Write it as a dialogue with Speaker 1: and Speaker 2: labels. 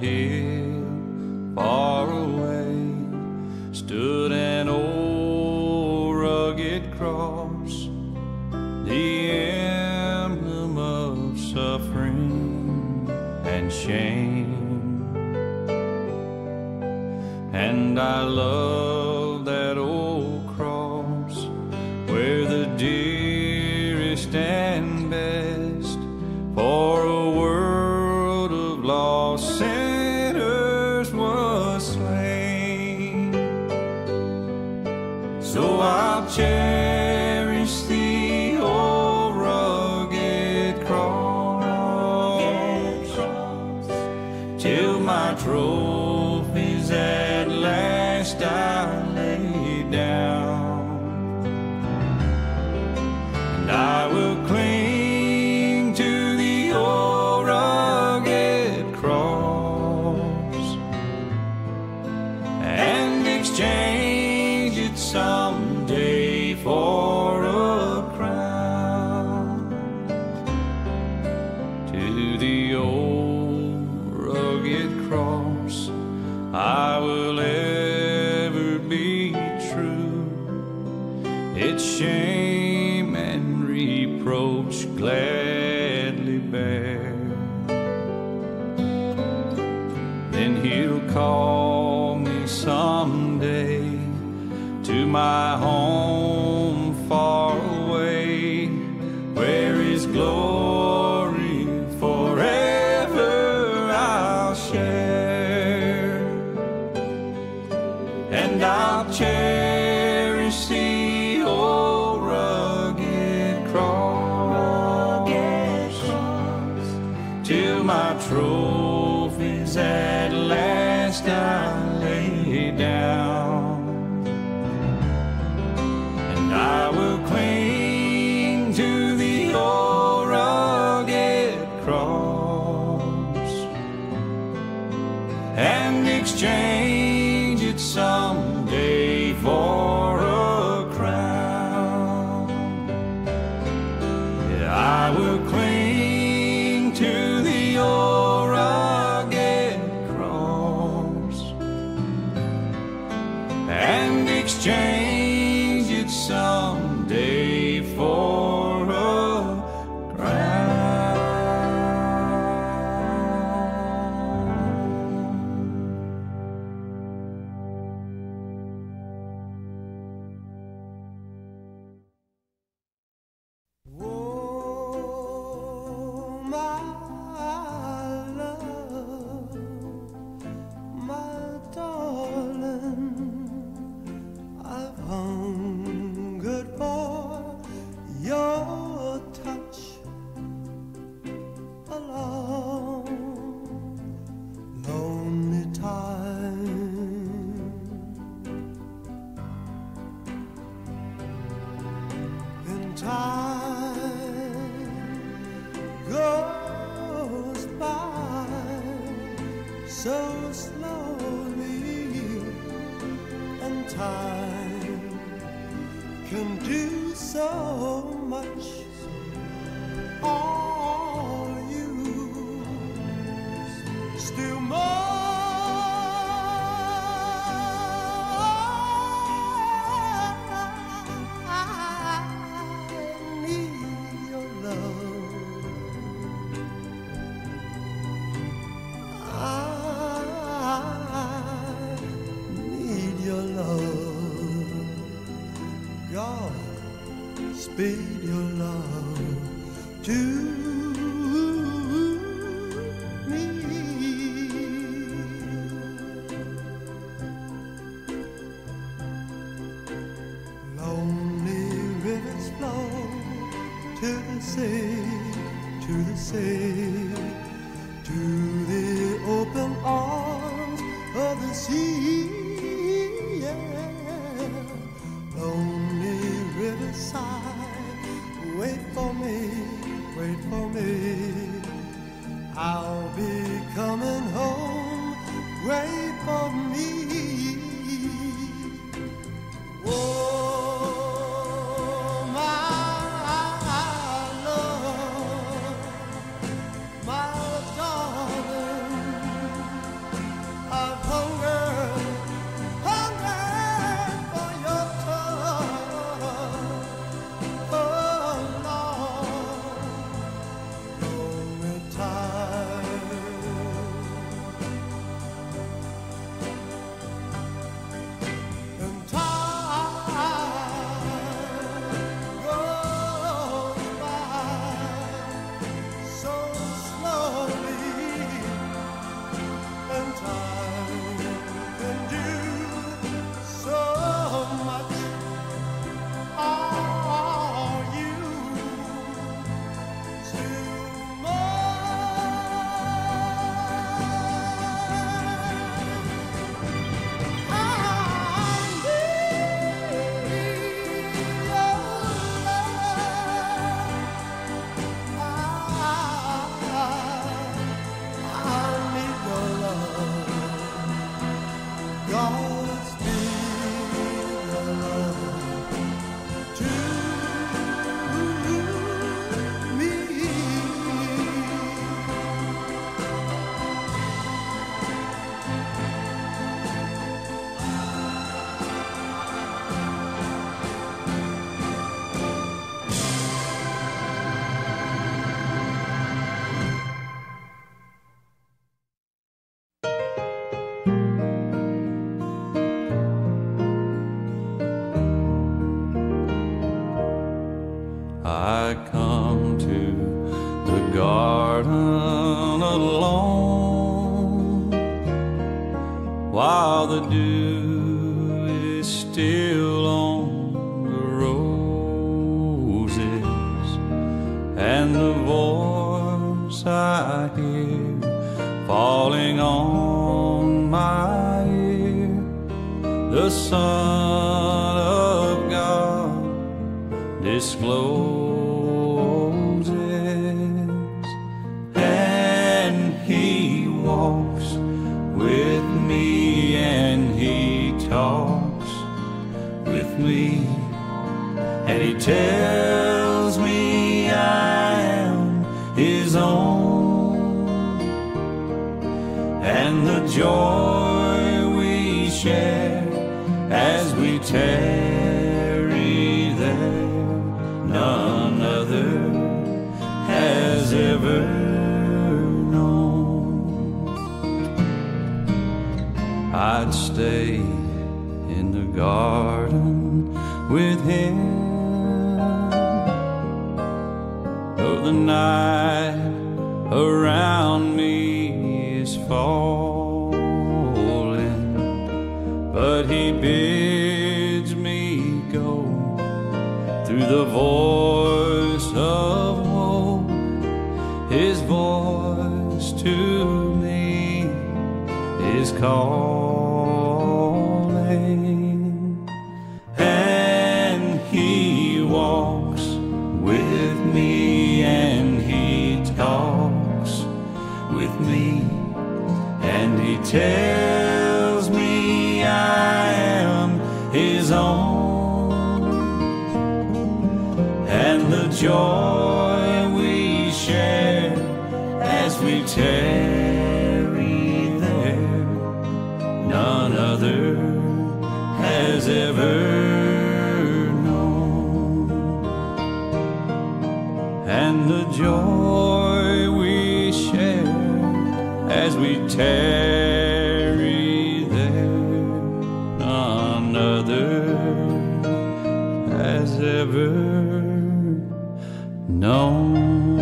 Speaker 1: hill far away stood an old rugged cross, the emblem of suffering and shame. And I love till my trophies at last I lay down. And I will cling to the old rugged cross and exchange it someday for its shame and reproach gladly bear. Then he'll call me someday to my trophies at last I lay down. And I will cling to the old rugged cross and exchange exchange
Speaker 2: slowly, and time can do so much. Are you still mine? Speed your love to me. Lonely rivers flow to the sea, to the sea, to the open arms of the sea. time. alone
Speaker 1: while the dew is still on the roses and the voice I hear falling on my ear. The sun me, and He tells me I am His own, and the joy the night around me is falling, but he bids me go through the voice of woe. His voice to me is calling, tells me I am his own, and the joy we share as we tarry there none other has ever known. And the joy we share as we tarry ever known.